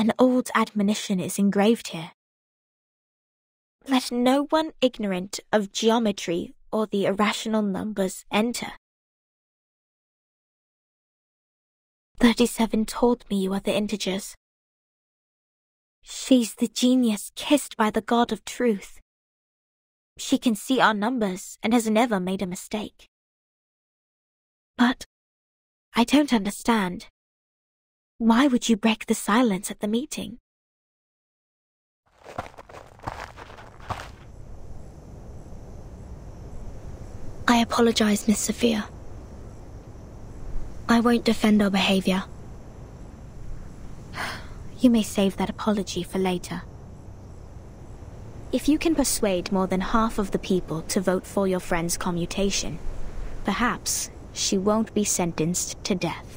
An old admonition is engraved here. Let no one ignorant of geometry or the irrational numbers enter. 37 told me you are the integers. She's the genius kissed by the god of truth. She can see our numbers and has never made a mistake. But I don't understand. Why would you break the silence at the meeting? I apologize, Miss Sophia. I won't defend our behavior. You may save that apology for later. If you can persuade more than half of the people to vote for your friend's commutation, perhaps she won't be sentenced to death.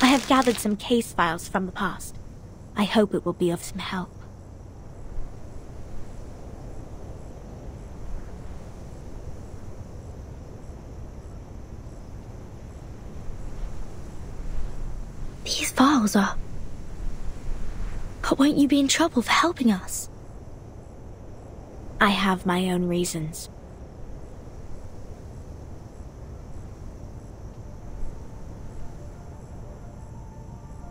I have gathered some case files from the past. I hope it will be of some help. These files are... But won't you be in trouble for helping us? I have my own reasons.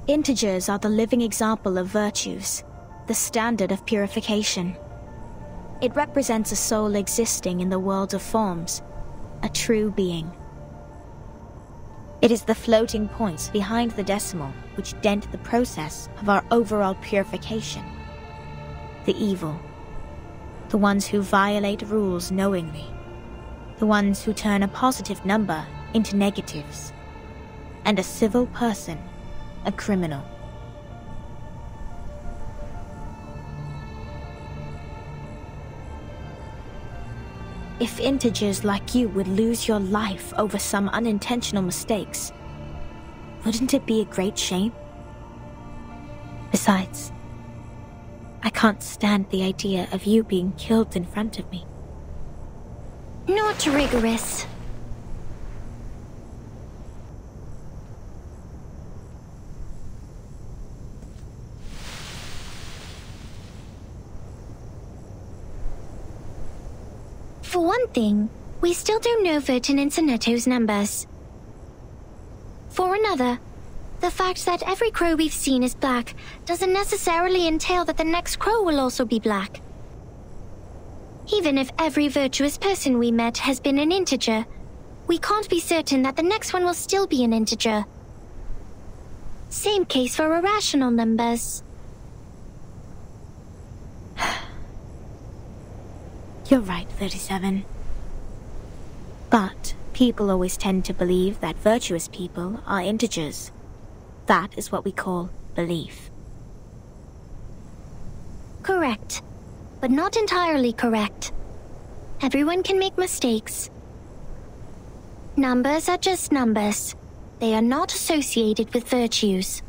Integers are the living example of virtues, the standard of purification. It represents a soul existing in the world of forms, a true being. It is the floating points behind the decimal which dent the process of our overall purification. The evil. The ones who violate rules knowingly. The ones who turn a positive number into negatives. And a civil person a criminal. If integers like you would lose your life over some unintentional mistakes, wouldn't it be a great shame? Besides, I can't stand the idea of you being killed in front of me. Not rigorous. For one thing, we still don't know Vertin and numbers. For another, the fact that every crow we've seen is black doesn't necessarily entail that the next crow will also be black. Even if every virtuous person we met has been an integer, we can't be certain that the next one will still be an integer. Same case for irrational numbers. You're right, 37. But people always tend to believe that virtuous people are integers. That is what we call belief. Correct. But not entirely correct. Everyone can make mistakes. Numbers are just numbers. They are not associated with virtues.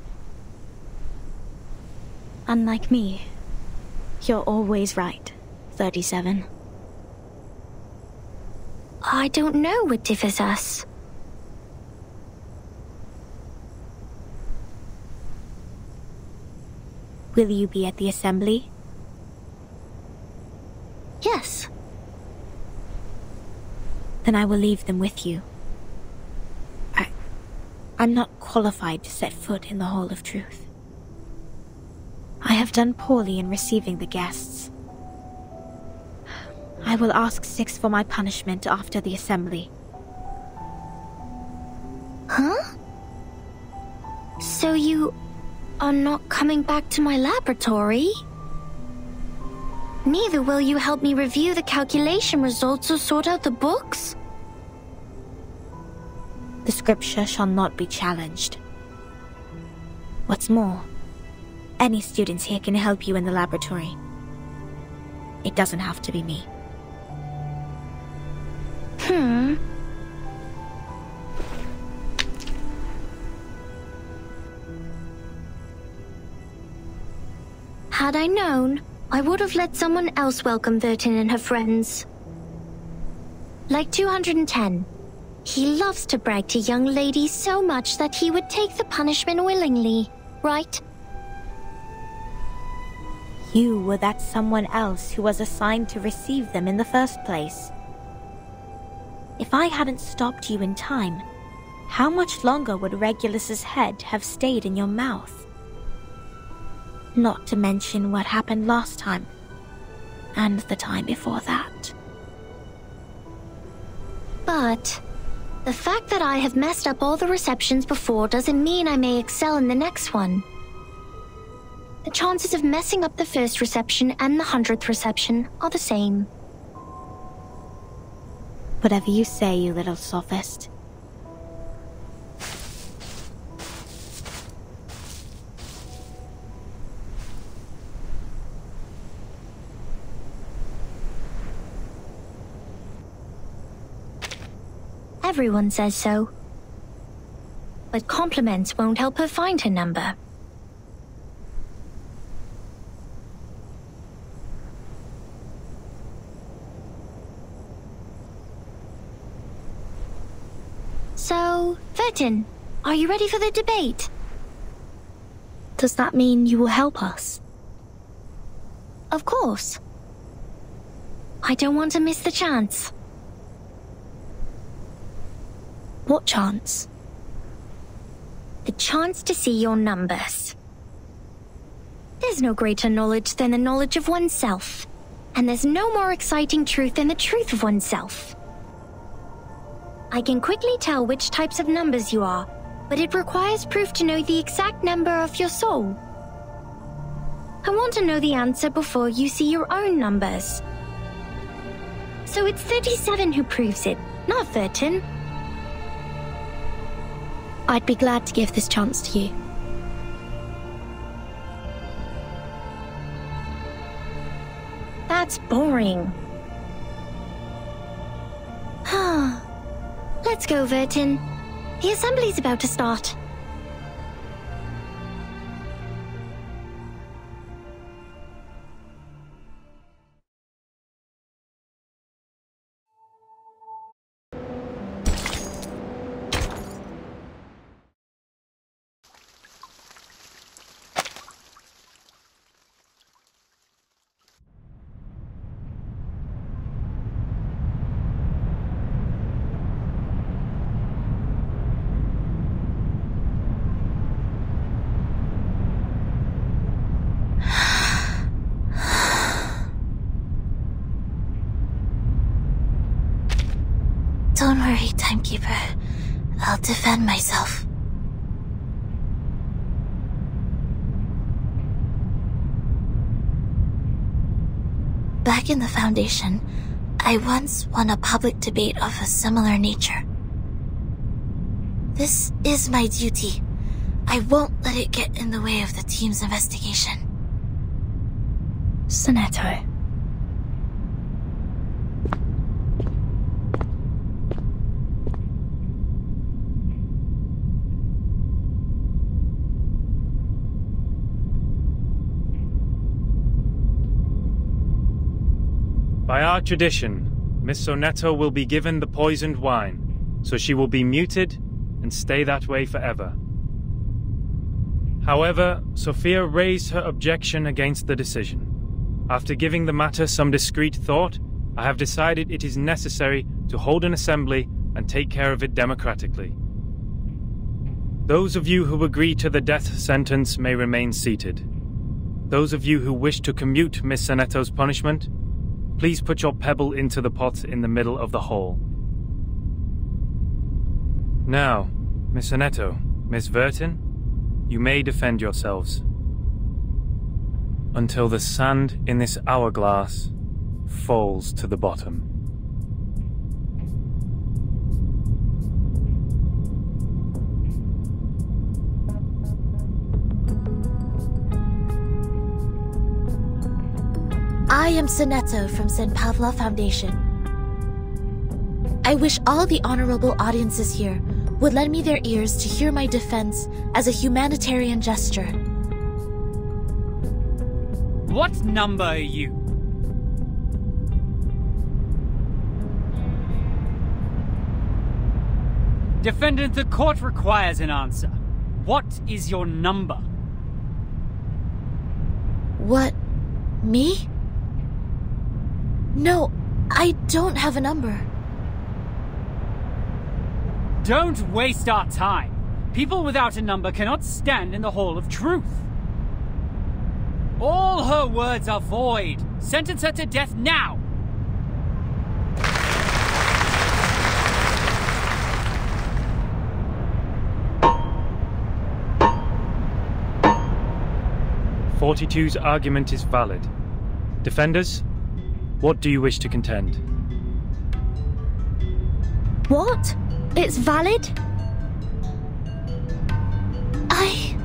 Unlike me, you're always right, 37. I don't know what differs us. Will you be at the assembly? Yes. Then I will leave them with you. I... I'm not qualified to set foot in the Hall of Truth. I have done poorly in receiving the guests. Will ask Six for my punishment after the assembly. Huh? So you are not coming back to my laboratory? Neither will you help me review the calculation results or sort out the books? The scripture shall not be challenged. What's more, any students here can help you in the laboratory. It doesn't have to be me. Had I known, I would have let someone else welcome Vertin and her friends. Like 210. He loves to brag to young ladies so much that he would take the punishment willingly, right? You were that someone else who was assigned to receive them in the first place. If I hadn't stopped you in time, how much longer would Regulus's head have stayed in your mouth? Not to mention what happened last time, and the time before that. But the fact that I have messed up all the receptions before doesn't mean I may excel in the next one. The chances of messing up the first reception and the hundredth reception are the same. Whatever you say, you little sophist. Everyone says so. But compliments won't help her find her number. So, Vertin, are you ready for the debate? Does that mean you will help us? Of course. I don't want to miss the chance. What chance? The chance to see your numbers. There's no greater knowledge than the knowledge of oneself. And there's no more exciting truth than the truth of oneself. I can quickly tell which types of numbers you are, but it requires proof to know the exact number of your soul. I want to know the answer before you see your own numbers. So it's 37 who proves it, not Vertin. I'd be glad to give this chance to you. That's boring. Let's go, Vertin. The assembly's about to start. Worry, Timekeeper. I'll defend myself. Back in the Foundation, I once won a public debate of a similar nature. This is my duty. I won't let it get in the way of the team's investigation. Sonetto. By our tradition, Miss Sonetto will be given the poisoned wine, so she will be muted and stay that way forever. However, Sophia raised her objection against the decision. After giving the matter some discreet thought, I have decided it is necessary to hold an assembly and take care of it democratically. Those of you who agree to the death sentence may remain seated. Those of you who wish to commute Miss Sonetto's punishment Please put your pebble into the pot in the middle of the hole. Now, Miss Sonetto, Miss Vertin, you may defend yourselves. Until the sand in this hourglass falls to the bottom. I am Sonetto from St. Pavlov Foundation. I wish all the honorable audiences here would lend me their ears to hear my defense as a humanitarian gesture. What number are you? Defendant, the court requires an answer. What is your number? What Me? No, I don't have a number. Don't waste our time. People without a number cannot stand in the Hall of Truth. All her words are void. Sentence her to death now! Forty-two's argument is valid. Defenders, what do you wish to contend? What? It's valid? I.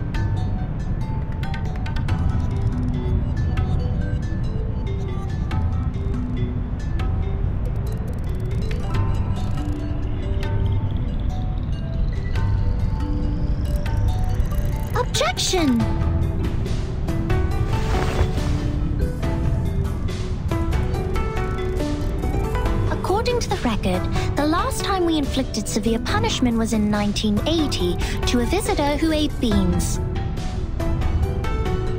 Objection! Inflicted severe punishment was in 1980 to a visitor who ate beans.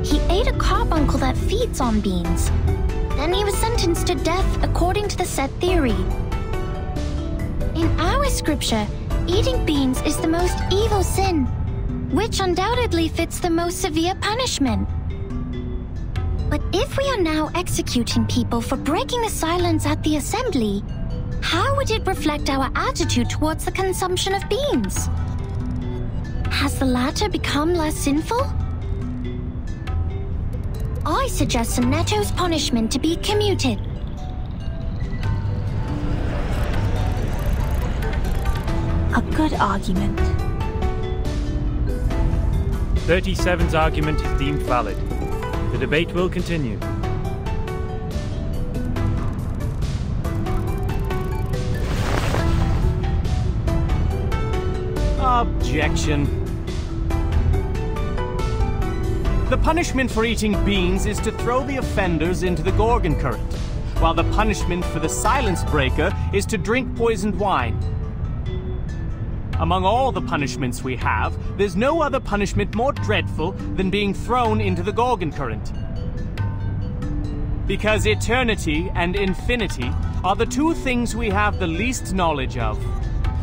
He ate a carbuncle that feeds on beans. Then he was sentenced to death according to the set theory. In our scripture, eating beans is the most evil sin, which undoubtedly fits the most severe punishment. But if we are now executing people for breaking the silence at the assembly, how would it reflect our attitude towards the consumption of beans? Has the latter become less sinful? I suggest Sonetto's punishment to be commuted. A good argument. 37's argument is deemed valid. The debate will continue. Objection. The punishment for eating beans is to throw the offenders into the Gorgon current, while the punishment for the silence breaker is to drink poisoned wine. Among all the punishments we have, there's no other punishment more dreadful than being thrown into the Gorgon current. Because eternity and infinity are the two things we have the least knowledge of,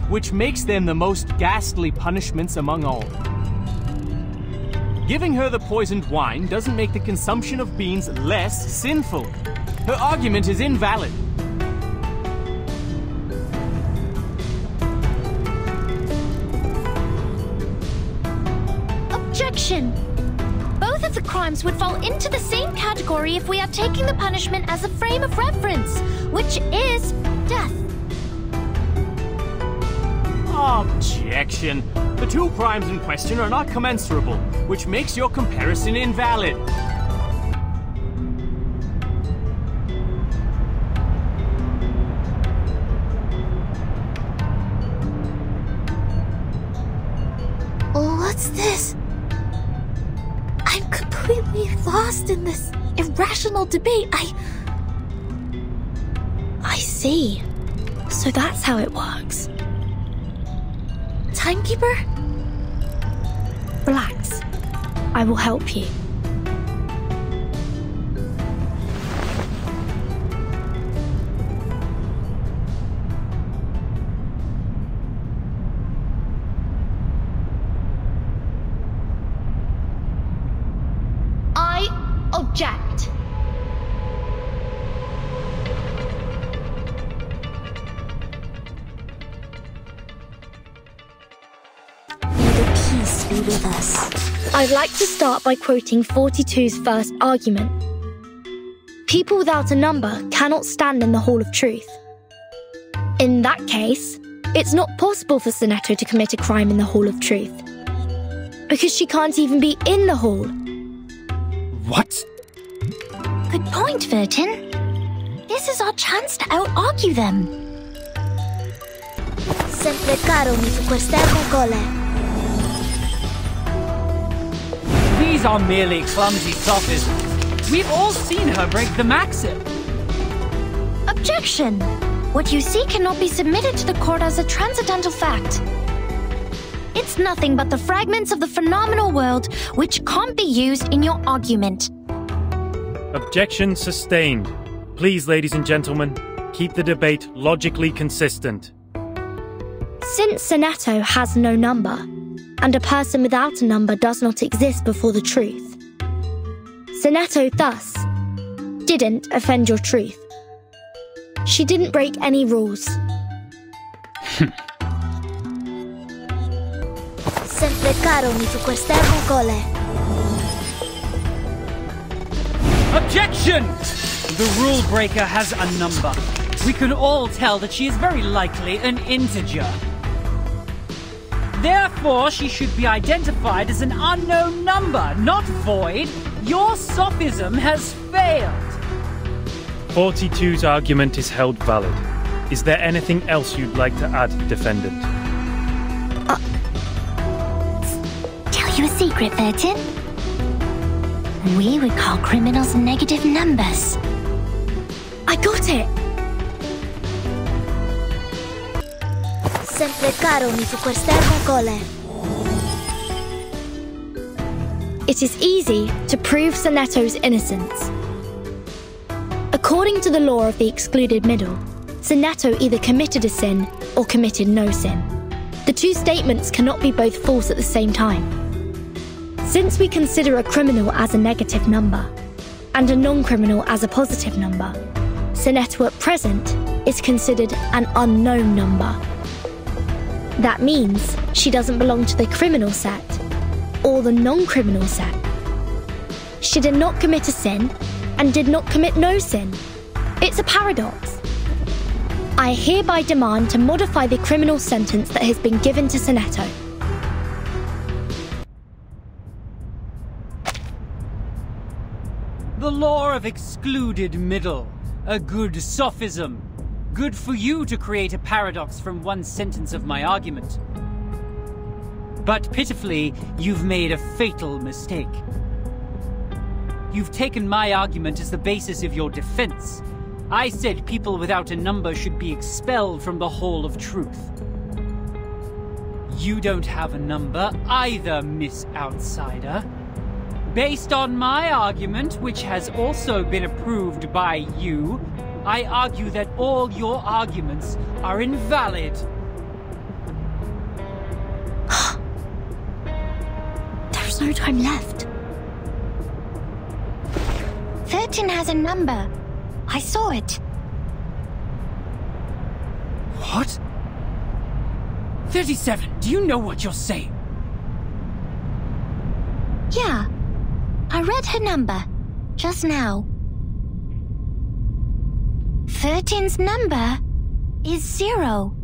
which makes them the most ghastly punishments among all. Giving her the poisoned wine doesn't make the consumption of beans less sinful. Her argument is invalid. Objection! Both of the crimes would fall into the same category if we are taking the punishment as a frame of reference, which is Objection. The two crimes in question are not commensurable, which makes your comparison invalid. What's this? I'm completely lost in this irrational debate. I. I see. So that's how it works. Timekeeper? Relax. I will help you. Be with us. I'd like to start by quoting 42's first argument. People without a number cannot stand in the Hall of Truth. In that case, it's not possible for Sonetto to commit a crime in the Hall of Truth. Because she can't even be in the hall. What? Good point, Vertin. This is our chance to out-argue them. Sempre caro mi su quest'ermo gole. These are merely clumsy sophisms. We've all seen her break the maxim. Objection! What you see cannot be submitted to the court as a transcendental fact. It's nothing but the fragments of the phenomenal world which can't be used in your argument. Objection sustained. Please, ladies and gentlemen, keep the debate logically consistent. Since Sonetto has no number, and a person without a number does not exist before the truth, Sonetto thus didn't offend your truth. She didn't break any rules. Sempre caro mi fu quest'ermo cole. Objection! The rule breaker has a number. We can all tell that she is very likely an integer. Therefore, she should be identified as an unknown number, not void. Your sophism has failed. 42's argument is held valid. Is there anything else you'd like to add, defendant? Uh, tell you a secret, Vertin? We would call criminals negative numbers. I got it! Sempre mi fu quest'ermo cole. It is easy to prove Sonetto's innocence. According to the law of the excluded middle, Sonetto either committed a sin or committed no sin. The two statements cannot be both false at the same time. Since we consider a criminal as a negative number and a non criminal as a positive number, Sonetto at present is considered an unknown number. That means she doesn't belong to the criminal set or the non criminal set. She did not commit a sin and did not commit no sin. It's a paradox. I hereby demand to modify the criminal sentence that has been given to Sonetto. The law of excluded middle. A good sophism. Good for you to create a paradox from one sentence of my argument. But pitifully, you've made a fatal mistake. You've taken my argument as the basis of your defense. I said people without a number should be expelled from the Hall of Truth. You don't have a number either, Miss Outsider. Based on my argument, which has also been approved by you, I argue that all your arguments are invalid. There's no time left. Thirteen has a number. I saw it. What? 37, do you know what you're saying? Yeah. I read her number. Just now. 13's number is zero.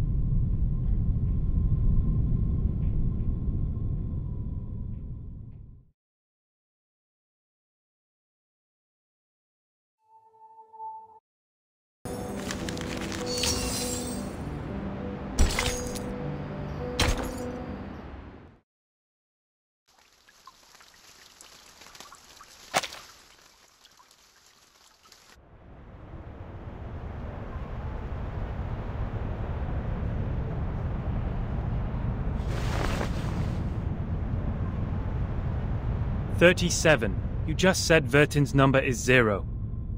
Thirty-seven. You just said Vertin's number is zero.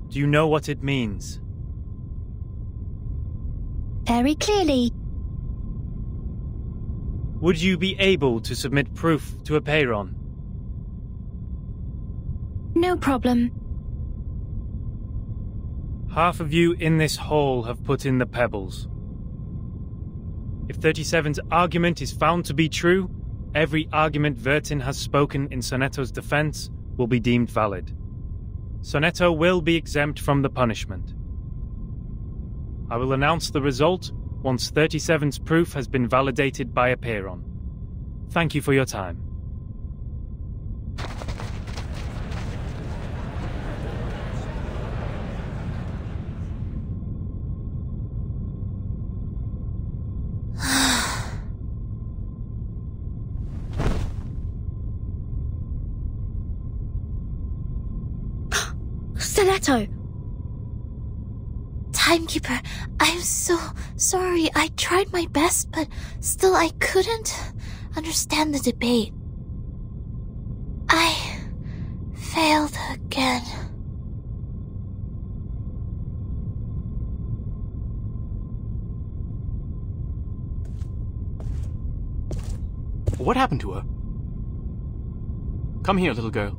Do you know what it means? Very clearly. Would you be able to submit proof to a payron? No problem. Half of you in this hall have put in the pebbles. If 37's argument is found to be true, every argument Vertin has spoken in Sonetto's defense will be deemed valid. Sonetto will be exempt from the punishment. I will announce the result once 37's proof has been validated by a payron. Thank you for your time. Innkeeper, I'm so sorry. I tried my best, but still I couldn't understand the debate. I failed again. What happened to her? Come here, little girl.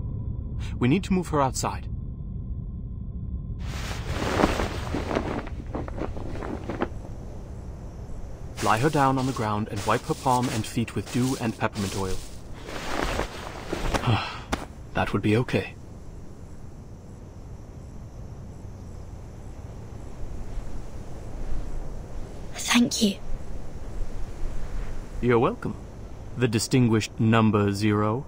We need to move her outside. Lie her down on the ground and wipe her palm and feet with dew and peppermint oil. that would be okay. Thank you. You're welcome. The distinguished number zero.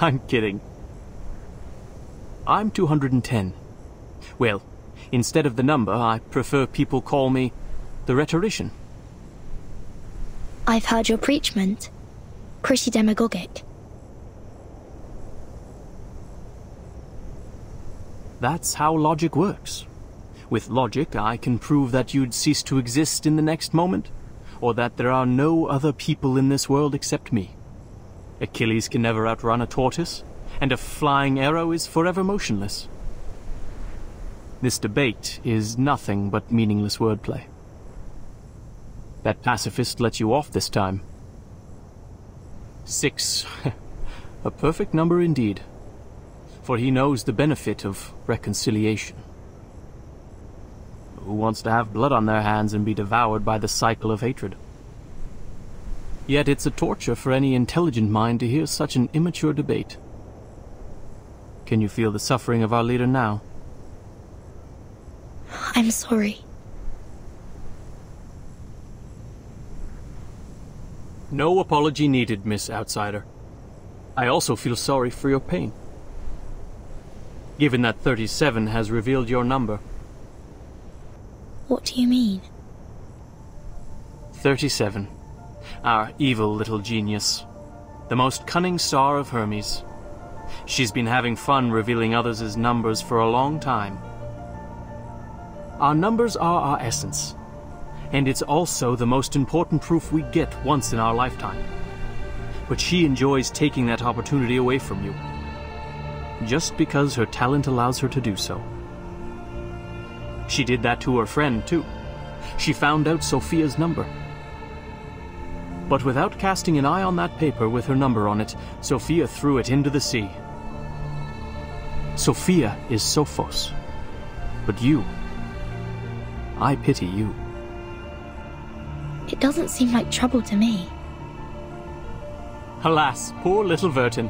I'm kidding. I'm 210. Well, instead of the number, I prefer people call me the rhetorician. I've heard your preachment. Pretty demagogic. That's how logic works. With logic, I can prove that you'd cease to exist in the next moment, or that there are no other people in this world except me. Achilles can never outrun a tortoise, and a flying arrow is forever motionless. This debate is nothing but meaningless wordplay. That pacifist let you off this time. Six. a perfect number indeed for he knows the benefit of reconciliation. Who wants to have blood on their hands and be devoured by the cycle of hatred? Yet it's a torture for any intelligent mind to hear such an immature debate. Can you feel the suffering of our leader now? I'm sorry. No apology needed, Miss Outsider. I also feel sorry for your pain given that 37 has revealed your number. What do you mean? 37. Our evil little genius. The most cunning star of Hermes. She's been having fun revealing others' numbers for a long time. Our numbers are our essence. And it's also the most important proof we get once in our lifetime. But she enjoys taking that opportunity away from you just because her talent allows her to do so. She did that to her friend, too. She found out Sophia's number. But without casting an eye on that paper with her number on it, Sophia threw it into the sea. Sophia is Sophos. But you... I pity you. It doesn't seem like trouble to me. Alas, poor little Vertin.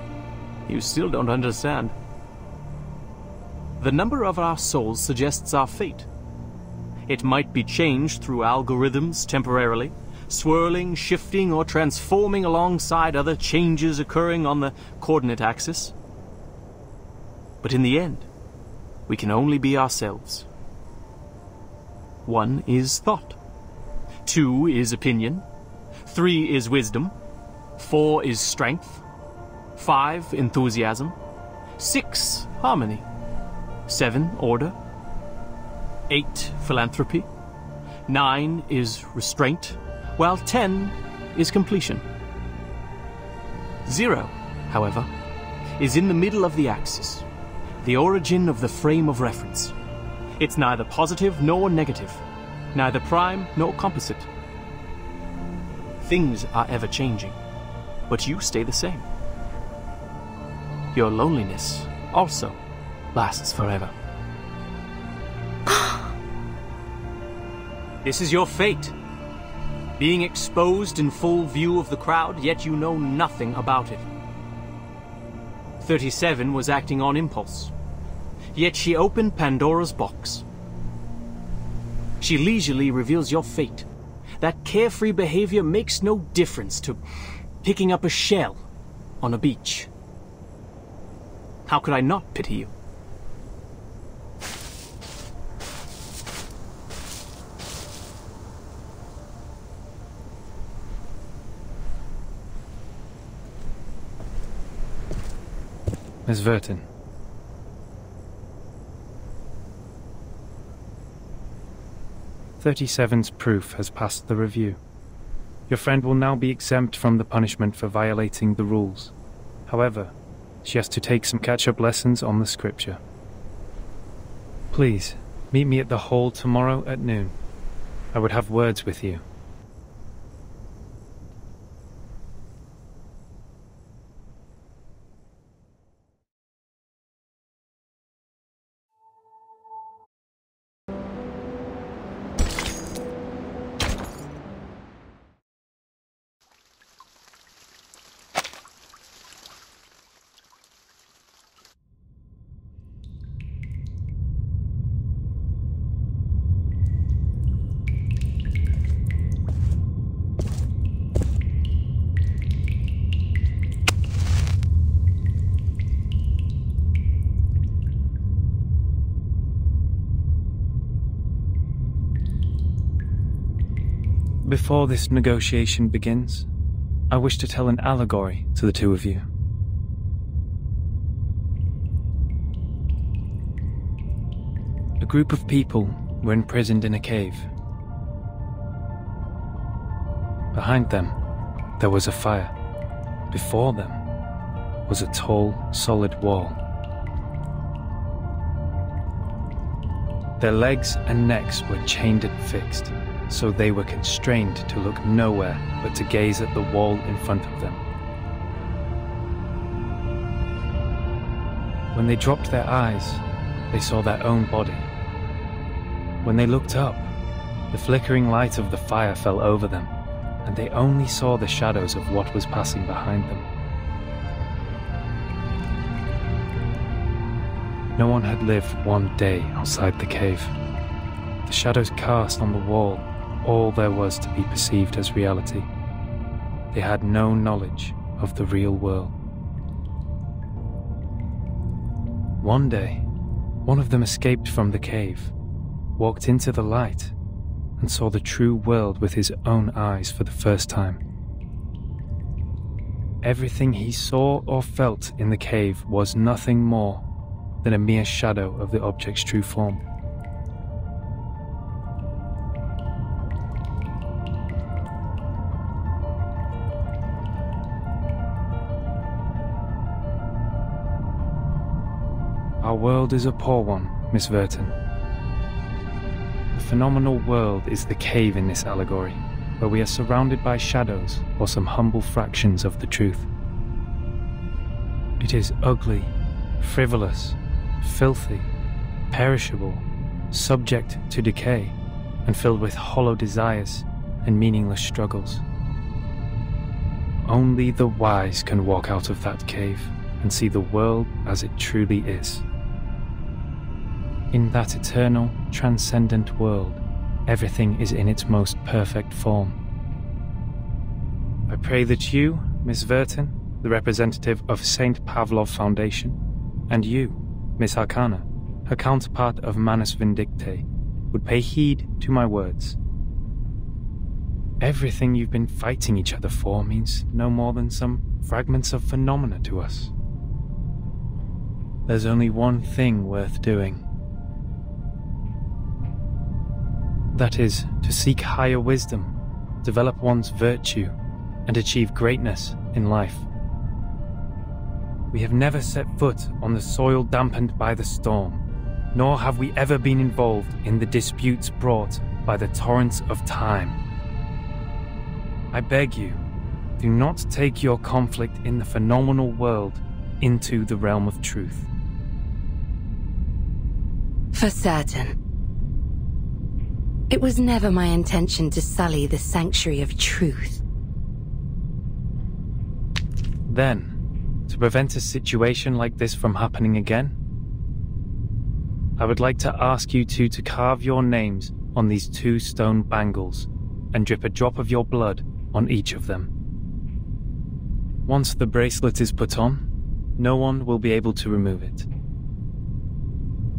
You still don't understand. The number of our souls suggests our fate. It might be changed through algorithms temporarily, swirling, shifting, or transforming alongside other changes occurring on the coordinate axis. But in the end, we can only be ourselves. One is thought. Two is opinion. Three is wisdom. Four is strength. 5. Enthusiasm. 6. Harmony. 7. Order. 8. Philanthropy. 9 is restraint, while 10 is completion. 0, however, is in the middle of the axis, the origin of the frame of reference. It's neither positive nor negative, neither prime nor composite. Things are ever changing, but you stay the same your loneliness also lasts forever. this is your fate. Being exposed in full view of the crowd, yet you know nothing about it. 37 was acting on impulse. Yet she opened Pandora's box. She leisurely reveals your fate. That carefree behavior makes no difference to picking up a shell on a beach. How could I not pity you? Miss Vertin. Thirty-seven's proof has passed the review. Your friend will now be exempt from the punishment for violating the rules. However, she has to take some catch-up lessons on the scripture. Please, Meet me at the hall tomorrow at noon. I would have words with you. Before this negotiation begins, I wish to tell an allegory to the two of you. A group of people were imprisoned in a cave. Behind them, there was a fire. Before them was a tall, solid wall. Their legs and necks were chained and fixed so they were constrained to look nowhere but to gaze at the wall in front of them. When they dropped their eyes, they saw their own body. When they looked up, the flickering light of the fire fell over them, and they only saw the shadows of what was passing behind them. No one had lived one day outside the cave. The shadows cast on the wall all there was to be perceived as reality. They had no knowledge of the real world. One day, one of them escaped from the cave, walked into the light, and saw the true world with his own eyes for the first time. Everything he saw or felt in the cave was nothing more than a mere shadow of the object's true form. World is a poor one, Miss Vertin. The phenomenal world is the cave in this allegory, where we are surrounded by shadows or some humble fractions of the truth. It is ugly, frivolous, filthy, perishable, subject to decay, and filled with hollow desires and meaningless struggles. Only the wise can walk out of that cave and see the world as it truly is. In that eternal, transcendent world, everything is in its most perfect form. I pray that you, Miss Vertin, the representative of St. Pavlov Foundation, and you, Miss Arcana, her counterpart of Manus Vindicte, would pay heed to my words. Everything you've been fighting each other for means no more than some fragments of phenomena to us. There's only one thing worth doing That is, to seek higher wisdom, develop one's virtue, and achieve greatness in life. We have never set foot on the soil dampened by the storm, nor have we ever been involved in the disputes brought by the torrents of time. I beg you, do not take your conflict in the phenomenal world into the realm of truth. For certain. It was never my intention to sully the sanctuary of truth. Then, to prevent a situation like this from happening again, I would like to ask you two to carve your names on these two stone bangles and drip a drop of your blood on each of them. Once the bracelet is put on, no one will be able to remove it.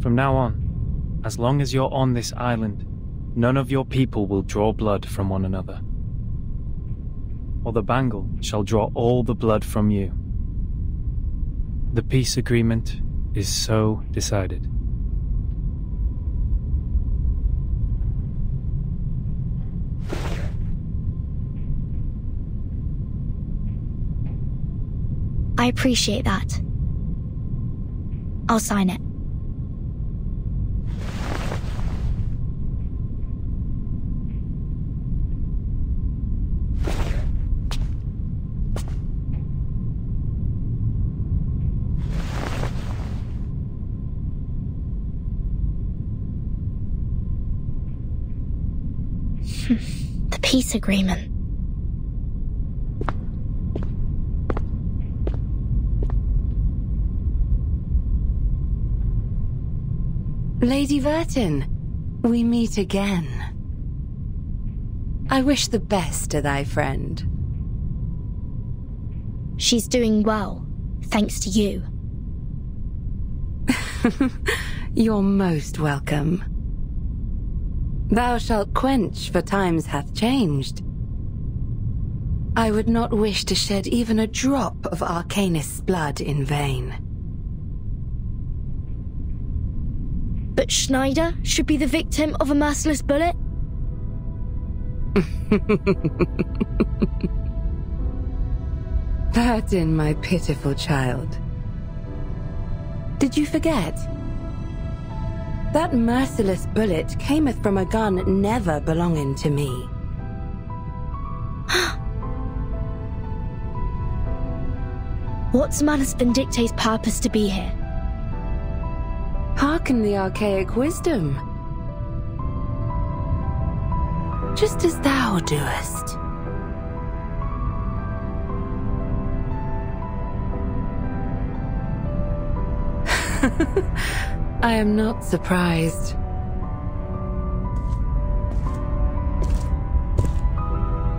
From now on, as long as you're on this island, None of your people will draw blood from one another. Or the bangle shall draw all the blood from you. The peace agreement is so decided. I appreciate that. I'll sign it. Peace agreement. Lady Vertin, we meet again. I wish the best to thy friend. She's doing well, thanks to you. You're most welcome. Thou shalt quench, for times hath changed. I would not wish to shed even a drop of Arcanist's blood in vain. But Schneider should be the victim of a merciless bullet? Pardon, my pitiful child. Did you forget? That merciless bullet cameth from a gun never belonging to me. What's Manus Vindictae's purpose to be here? Hearken the archaic wisdom. Just as thou doest. I am not surprised.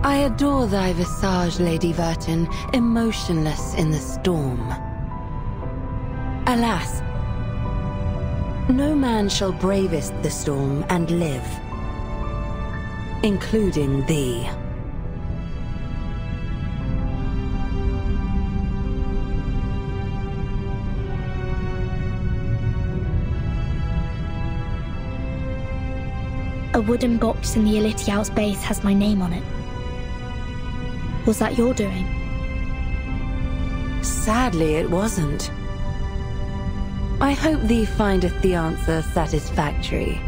I adore thy visage, Lady Vertin, emotionless in the storm. Alas, no man shall bravest the storm and live, including thee. Wooden box in the Elitiaus base has my name on it. Was that your doing? Sadly, it wasn't. I hope thee findeth the answer satisfactory.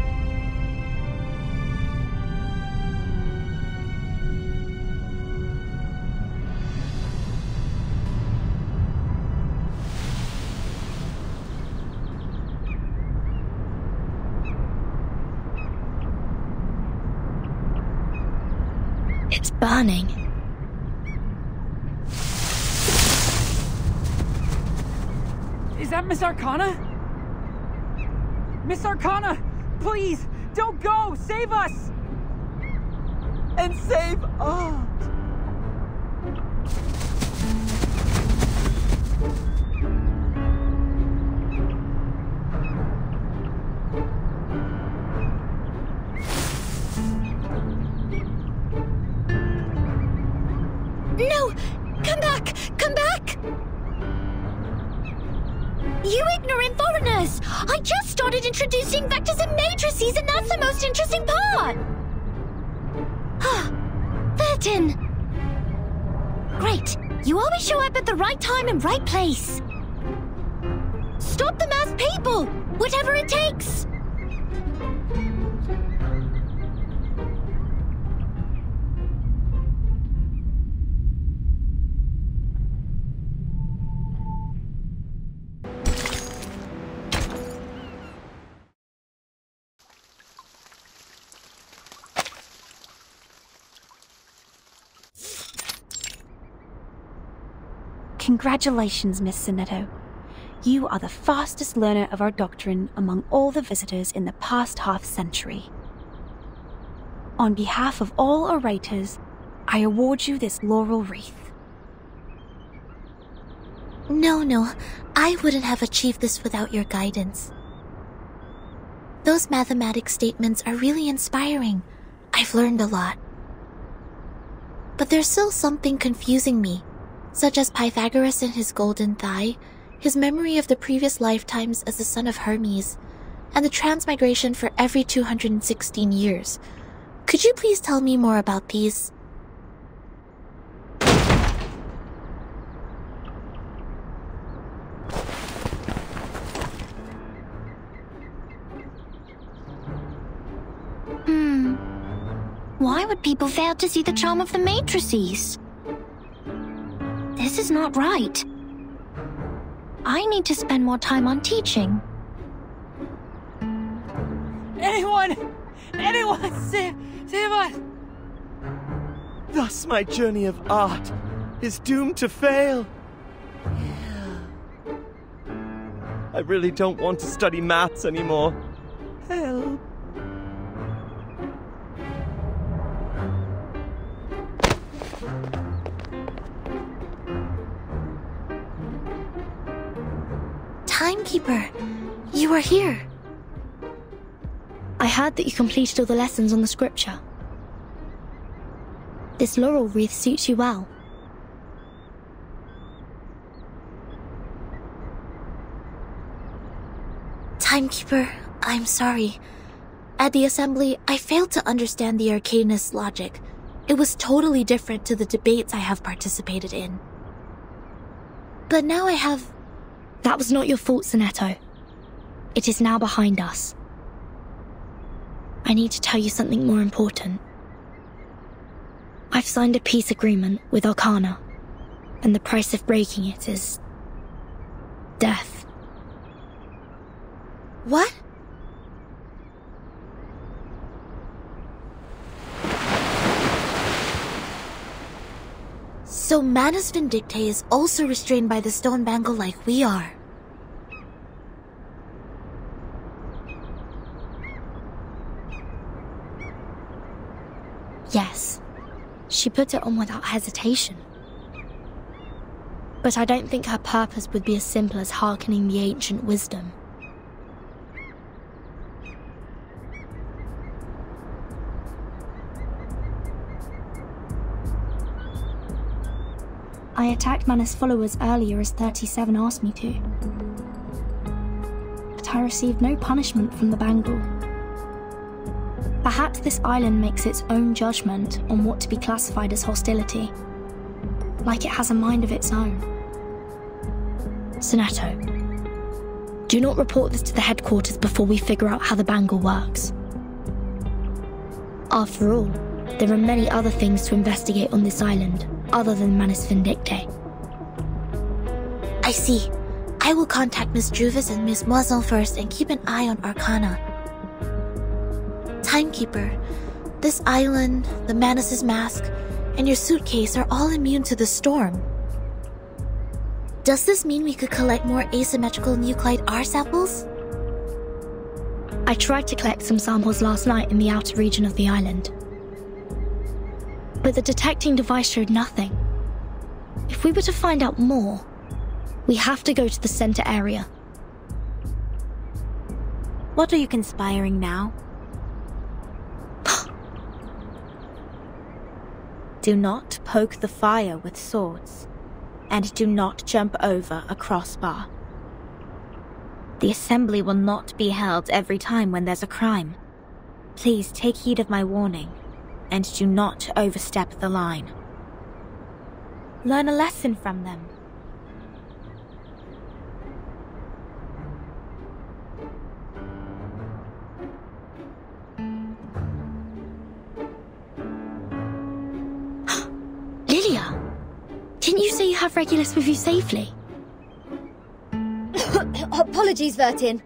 Burning. Is that Miss Arcana? Miss Arcana, please, don't go! Save us! And save us! Right place! Congratulations, Miss Sonetto. You are the fastest learner of our doctrine among all the visitors in the past half century. On behalf of all orators, I award you this laurel wreath. No, no, I wouldn't have achieved this without your guidance. Those mathematic statements are really inspiring. I've learned a lot. But there's still something confusing me, such as Pythagoras and his golden thigh, his memory of the previous lifetimes as the son of Hermes, and the transmigration for every 216 years. Could you please tell me more about these? Hmm. Why would people fail to see the charm of the matrices? This is not right. I need to spend more time on teaching. Anyone! Anyone! Save, save us! Thus my journey of art is doomed to fail. I really don't want to study maths anymore. Help. Timekeeper, you are here. I heard that you completed all the lessons on the scripture. This laurel wreath suits you well. Timekeeper, I'm sorry. At the assembly, I failed to understand the arcanist logic. It was totally different to the debates I have participated in. But now I have. That was not your fault, Sonetto. It is now behind us. I need to tell you something more important. I've signed a peace agreement with Arcana, and the price of breaking it is. death. What? So Manus Vindictae is also restrained by the stone bangle like we are. Yes, she put it on without hesitation. But I don't think her purpose would be as simple as hearkening the ancient wisdom. I attacked Manus' followers earlier as 37 asked me to. But I received no punishment from the Bangle. Perhaps this island makes its own judgment on what to be classified as hostility. Like it has a mind of its own. Sonetto, do not report this to the headquarters before we figure out how the Bangle works. After all, there are many other things to investigate on this island, other than Manus Vindictae. I see. I will contact Miss Juvis and Miss Moiselle first and keep an eye on Arcana. Timekeeper, this island, the Manus's mask, and your suitcase are all immune to the storm. Does this mean we could collect more asymmetrical nuclide R samples? I tried to collect some samples last night in the outer region of the island. But the detecting device showed nothing. If we were to find out more, we have to go to the center area. What are you conspiring now? Do not poke the fire with swords, and do not jump over a crossbar. The assembly will not be held every time when there's a crime. Please take heed of my warning, and do not overstep the line. Learn a lesson from them. You say you have Regulus with you safely? Apologies, Vertin.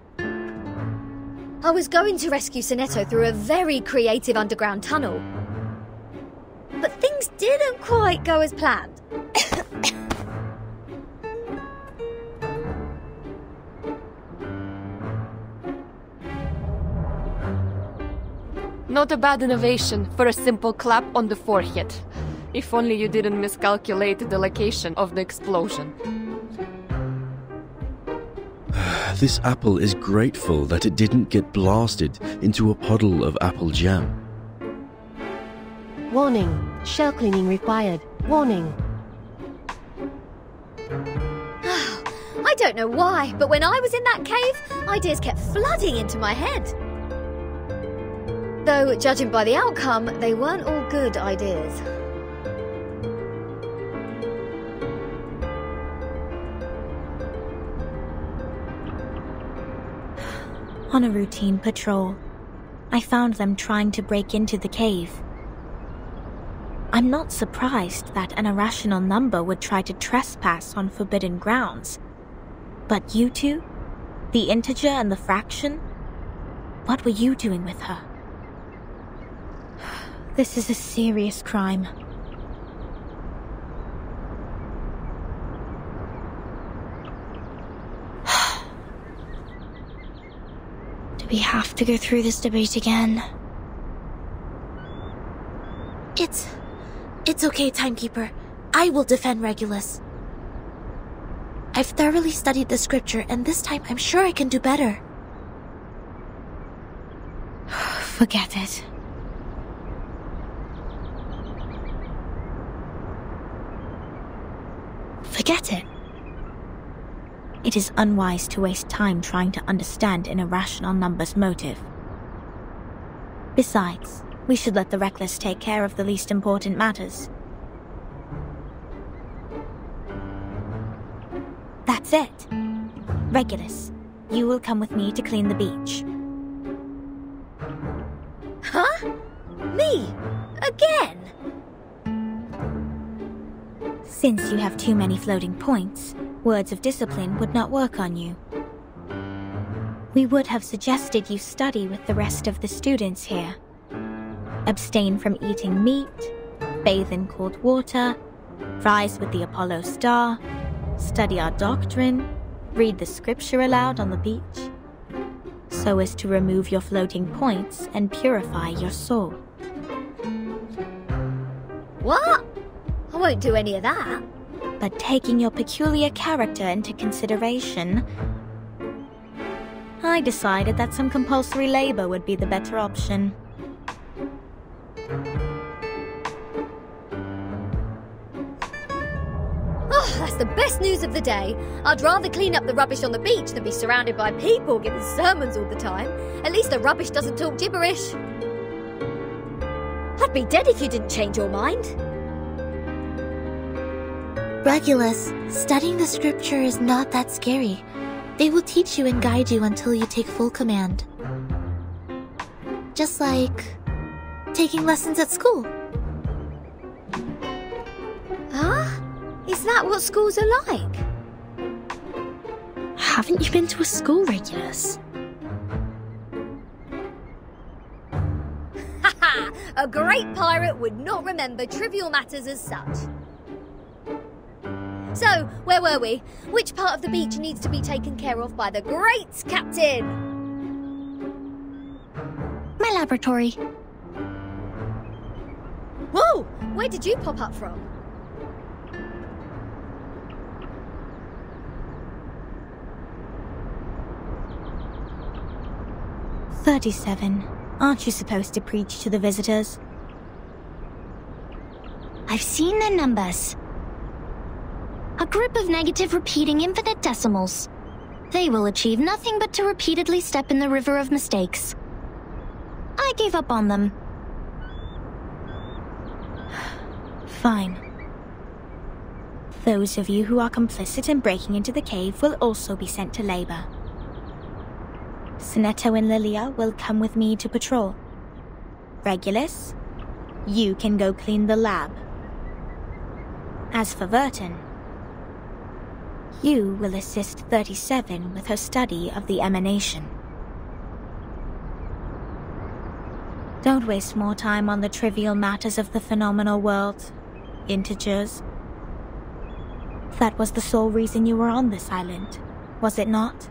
I was going to rescue Sonetto through a very creative underground tunnel. But things didn't quite go as planned. Not a bad innovation for a simple clap on the forehead. If only you didn't miscalculate the location of the explosion. This apple is grateful that it didn't get blasted into a puddle of apple jam. Warning. Shell cleaning required. Warning. I don't know why, but when I was in that cave, ideas kept flooding into my head. Though, judging by the outcome, they weren't all good ideas. On a routine patrol, I found them trying to break into the cave. I'm not surprised that an irrational number would try to trespass on forbidden grounds. But you two? The integer and the fraction? What were you doing with her? This is a serious crime. We have to go through this debate again? It's. It's okay, Timekeeper. I will defend Regulus. I've thoroughly studied the scripture, and this time I'm sure I can do better. Forget it. Forget it. It is unwise to waste time trying to understand an irrational number's motive. Besides, we should let the reckless take care of the least important matters. That's it. Regulus, you will come with me to clean the beach. Huh? Me? Again? Since you have too many floating points, words of discipline would not work on you. We would have suggested you study with the rest of the students here. Abstain from eating meat, bathe in cold water, rise with the Apollo star, study our doctrine, read the scripture aloud on the beach, so as to remove your floating points and purify your soul. What? I won't do any of that. But taking your peculiar character into consideration, I decided that some compulsory labor would be the better option. Oh, that's the best news of the day. I'd rather clean up the rubbish on the beach than be surrounded by people giving sermons all the time. At least the rubbish doesn't talk gibberish. I'd be dead if you didn't change your mind. Regulus, studying the scripture is not that scary. They will teach you and guide you until you take full command. Just like taking lessons at school. Huh? Is that what schools are like? Haven't you been to a school, Regulus? Haha! a great pirate would not remember trivial matters as such. So, where were we? Which part of the beach needs to be taken care of by the great captain? My laboratory. Whoa! Where did you pop up from? Thirty-seven. Aren't you supposed to preach to the visitors? I've seen their numbers. A group of negative repeating infinite decimals. They will achieve nothing but to repeatedly step in the river of mistakes. I gave up on them. Fine. Those of you who are complicit in breaking into the cave will also be sent to labor. Sonetto and Lilya will come with me to patrol. Regulus, you can go clean the lab. As for Vertin, you will assist 37 with her study of the emanation. Don't waste more time on the trivial matters of the phenomenal world. Integers. That was the sole reason you were on this island, was it not?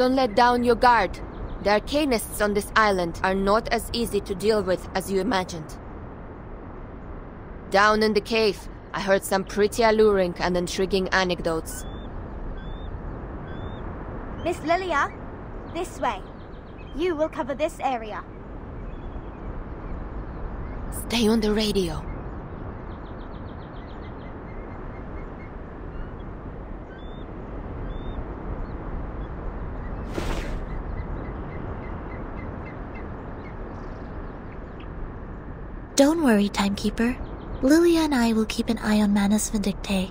Don't let down your guard. The arcanists on this island are not as easy to deal with as you imagined. Down in the cave, I heard some pretty alluring and intriguing anecdotes. Miss Lilya, this way. You will cover this area. Stay on the radio. Don't worry, Timekeeper. Lilya and I will keep an eye on Manus Vindictae.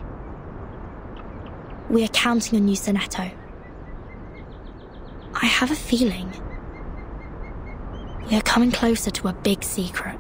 We are counting on you, Sonetto. I have a feeling we are coming closer to a big secret.